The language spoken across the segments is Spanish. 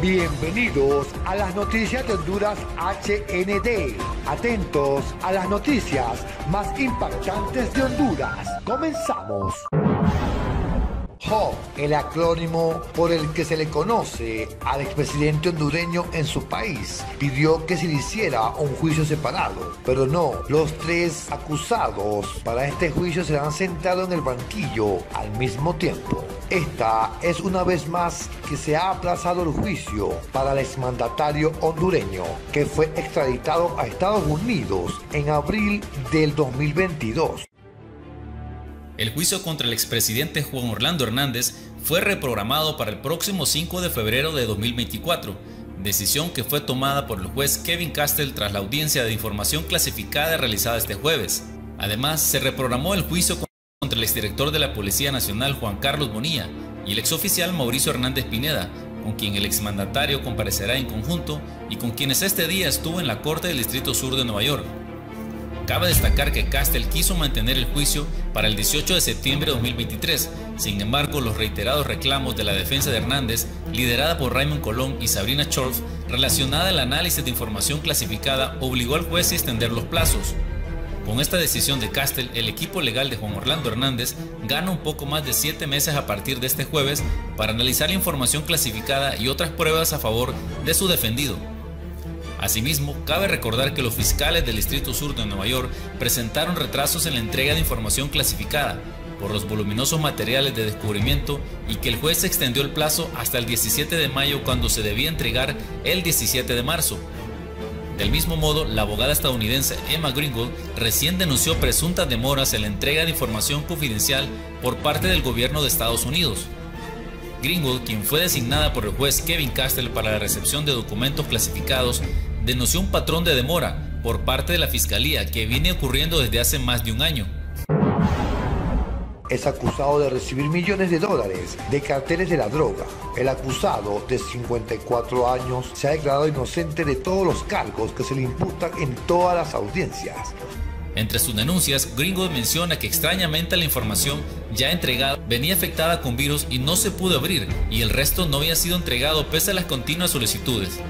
Bienvenidos a las noticias de Honduras HND. Atentos a las noticias más impactantes de Honduras. Comenzamos. El acrónimo por el que se le conoce al expresidente hondureño en su país, pidió que se le hiciera un juicio separado, pero no, los tres acusados para este juicio serán sentados en el banquillo al mismo tiempo. Esta es una vez más que se ha aplazado el juicio para el exmandatario hondureño que fue extraditado a Estados Unidos en abril del 2022. El juicio contra el expresidente Juan Orlando Hernández fue reprogramado para el próximo 5 de febrero de 2024, decisión que fue tomada por el juez Kevin Castell tras la audiencia de información clasificada realizada este jueves. Además, se reprogramó el juicio contra el exdirector de la Policía Nacional Juan Carlos Bonilla y el exoficial Mauricio Hernández Pineda, con quien el exmandatario comparecerá en conjunto y con quienes este día estuvo en la Corte del Distrito Sur de Nueva York. Cabe destacar que Castell quiso mantener el juicio para el 18 de septiembre de 2023, sin embargo los reiterados reclamos de la defensa de Hernández, liderada por Raymond Colón y Sabrina Chorf, relacionada al análisis de información clasificada, obligó al juez a extender los plazos. Con esta decisión de Castell, el equipo legal de Juan Orlando Hernández gana un poco más de siete meses a partir de este jueves para analizar la información clasificada y otras pruebas a favor de su defendido. Asimismo, cabe recordar que los fiscales del Distrito Sur de Nueva York presentaron retrasos en la entrega de información clasificada por los voluminosos materiales de descubrimiento y que el juez extendió el plazo hasta el 17 de mayo cuando se debía entregar el 17 de marzo. Del mismo modo, la abogada estadounidense Emma Greenwood recién denunció presuntas demoras en la entrega de información confidencial por parte del gobierno de Estados Unidos. Greenwood, quien fue designada por el juez Kevin Castell para la recepción de documentos clasificados, denunció un patrón de demora por parte de la Fiscalía que viene ocurriendo desde hace más de un año. Es acusado de recibir millones de dólares de carteles de la droga. El acusado, de 54 años, se ha declarado inocente de todos los cargos que se le imputan en todas las audiencias. Entre sus denuncias, Greenwood menciona que extrañamente la información ya entregada venía afectada con virus y no se pudo abrir, y el resto no había sido entregado pese a las continuas solicitudes.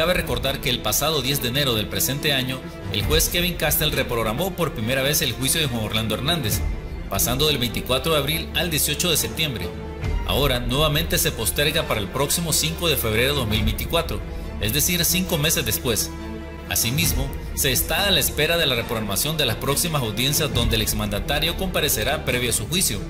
Cabe recordar que el pasado 10 de enero del presente año, el juez Kevin Castell reprogramó por primera vez el juicio de Juan Orlando Hernández, pasando del 24 de abril al 18 de septiembre. Ahora nuevamente se posterga para el próximo 5 de febrero de 2024, es decir, cinco meses después. Asimismo, se está a la espera de la reprogramación de las próximas audiencias donde el exmandatario comparecerá previo a su juicio.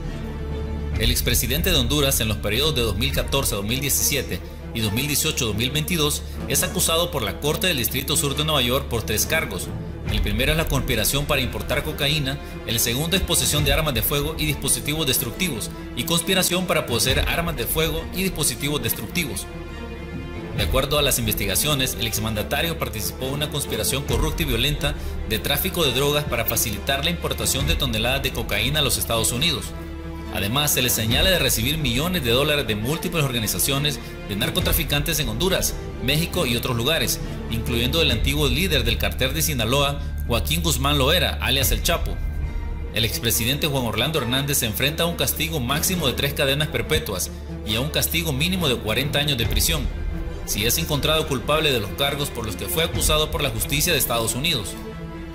El expresidente de Honduras en los periodos de 2014-2017 y 2018-2022 es acusado por la Corte del Distrito Sur de Nueva York por tres cargos. El primero es la conspiración para importar cocaína, el segundo es posesión de armas de fuego y dispositivos destructivos, y conspiración para poseer armas de fuego y dispositivos destructivos. De acuerdo a las investigaciones, el exmandatario participó en una conspiración corrupta y violenta de tráfico de drogas para facilitar la importación de toneladas de cocaína a los Estados Unidos. Además, se le señala de recibir millones de dólares de múltiples organizaciones de narcotraficantes en Honduras, México y otros lugares, incluyendo el antiguo líder del cartel de Sinaloa, Joaquín Guzmán Loera, alias El Chapo. El expresidente Juan Orlando Hernández se enfrenta a un castigo máximo de tres cadenas perpetuas y a un castigo mínimo de 40 años de prisión, si es encontrado culpable de los cargos por los que fue acusado por la justicia de Estados Unidos.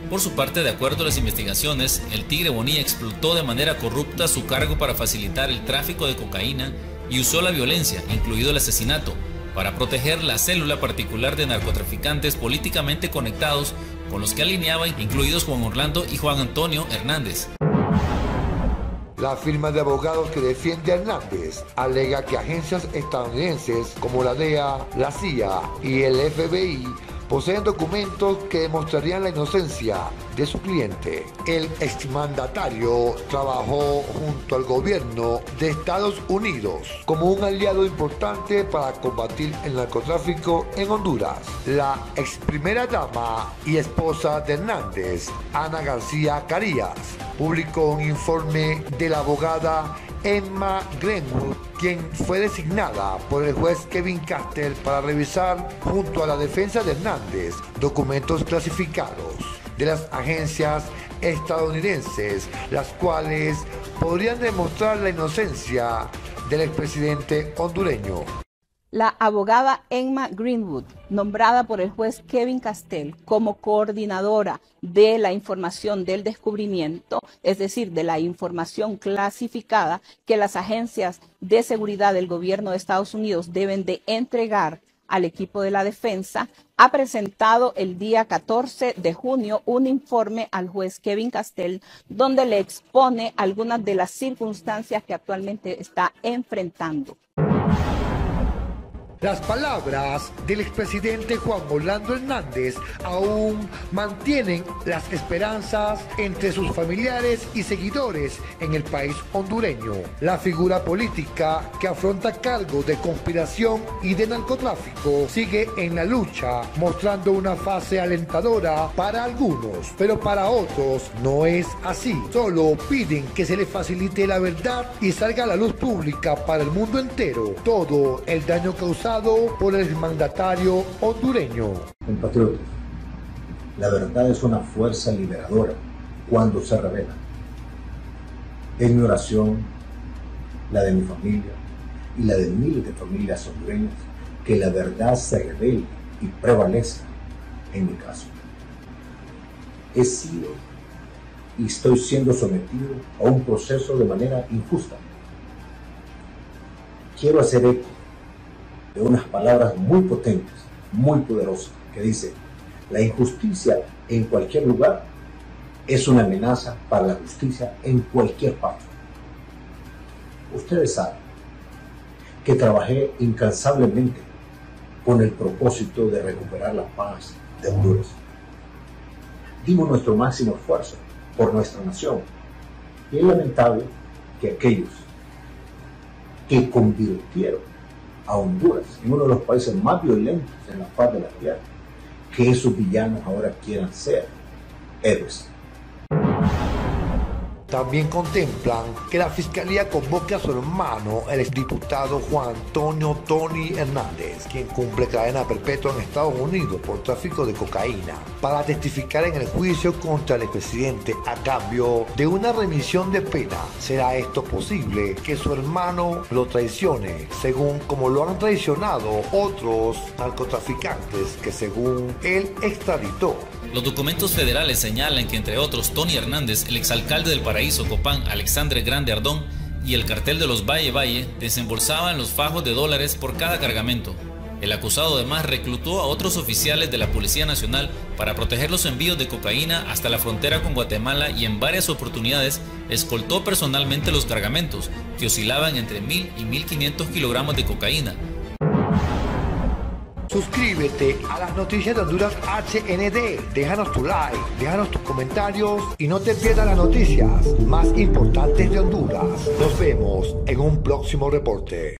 Por su parte, de acuerdo a las investigaciones, el Tigre Bonilla explotó de manera corrupta su cargo para facilitar el tráfico de cocaína y usó la violencia, incluido el asesinato, para proteger la célula particular de narcotraficantes políticamente conectados con los que alineaba, incluidos Juan Orlando y Juan Antonio Hernández. La firma de abogados que defiende a Hernández alega que agencias estadounidenses como la DEA, la CIA y el FBI poseen documentos que demostrarían la inocencia de su cliente. El exmandatario trabajó junto al gobierno de Estados Unidos como un aliado importante para combatir el narcotráfico en Honduras. La ex primera dama y esposa de Hernández, Ana García Carías, publicó un informe de la abogada Emma Greenwood, quien fue designada por el juez Kevin Castell para revisar junto a la defensa de Hernández documentos clasificados de las agencias estadounidenses, las cuales podrían demostrar la inocencia del expresidente hondureño. La abogada Emma Greenwood, nombrada por el juez Kevin Castell como coordinadora de la información del descubrimiento, es decir, de la información clasificada que las agencias de seguridad del gobierno de Estados Unidos deben de entregar al equipo de la defensa, ha presentado el día 14 de junio un informe al juez Kevin Castell donde le expone algunas de las circunstancias que actualmente está enfrentando. Las palabras del expresidente Juan Orlando Hernández aún mantienen las esperanzas entre sus familiares y seguidores en el país hondureño. La figura política que afronta cargos de conspiración y de narcotráfico sigue en la lucha, mostrando una fase alentadora para algunos, pero para otros no es así. Solo piden que se le facilite la verdad y salga a la luz pública para el mundo entero todo el daño causado por el mandatario hondureño. Compatriotas, la verdad es una fuerza liberadora cuando se revela. Es mi oración, la de mi familia y la de miles de familias hondureñas, que la verdad se revele y prevalezca en mi caso. He sido y estoy siendo sometido a un proceso de manera injusta. Quiero hacer eco de unas palabras muy potentes, muy poderosas, que dice, la injusticia en cualquier lugar es una amenaza para la justicia en cualquier parte. Ustedes saben que trabajé incansablemente con el propósito de recuperar la paz de Honduras. Dimos nuestro máximo esfuerzo por nuestra nación y es lamentable que aquellos que convirtieron a Honduras, en uno de los países más violentos en la faz de la tierra, que esos villanos ahora quieran ser héroes. También contemplan que la fiscalía convoque a su hermano, el exdiputado Juan Antonio Tony Hernández, quien cumple cadena perpetua en Estados Unidos por tráfico de cocaína, para testificar en el juicio contra el expresidente a cambio de una remisión de pena. ¿Será esto posible que su hermano lo traicione, según como lo han traicionado otros narcotraficantes que según él extraditó? Los documentos federales señalan que entre otros Tony Hernández, el exalcalde del Paraíso Copán, Alexandre Grande Ardón y el cartel de los Valle Valle desembolsaban los fajos de dólares por cada cargamento. El acusado además reclutó a otros oficiales de la Policía Nacional para proteger los envíos de cocaína hasta la frontera con Guatemala y en varias oportunidades escoltó personalmente los cargamentos, que oscilaban entre 1.000 y 1.500 kilogramos de cocaína, Suscríbete a las noticias de Honduras HND. Déjanos tu like, déjanos tus comentarios y no te pierdas las noticias más importantes de Honduras. Nos vemos en un próximo reporte.